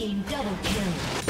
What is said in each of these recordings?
Team double kill.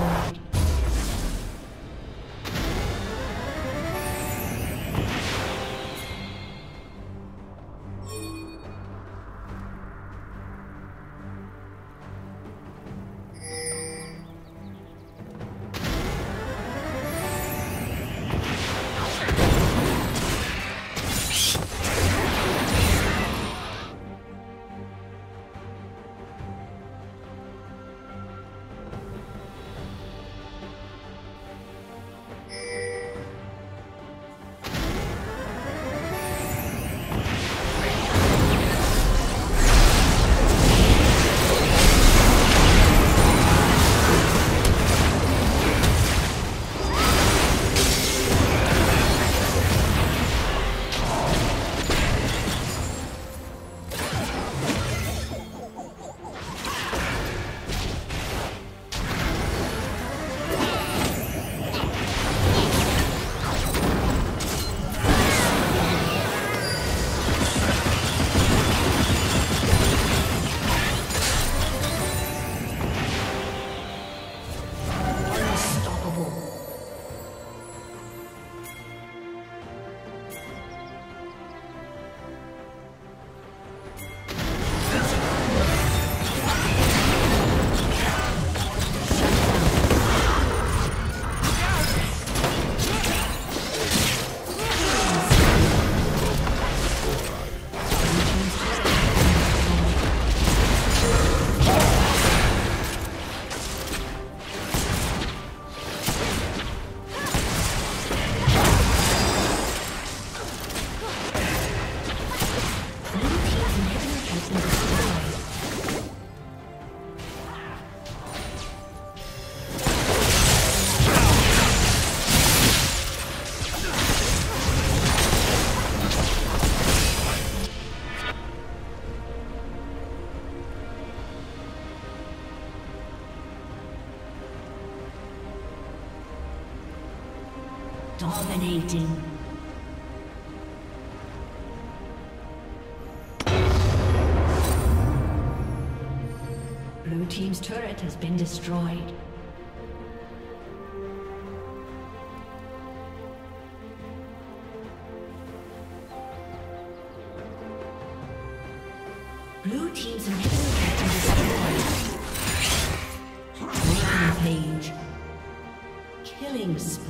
destroyed. Dominating. Blue Team's turret has been destroyed. Blue Team's inhibitor has been destroyed. Rampage. Killing spree.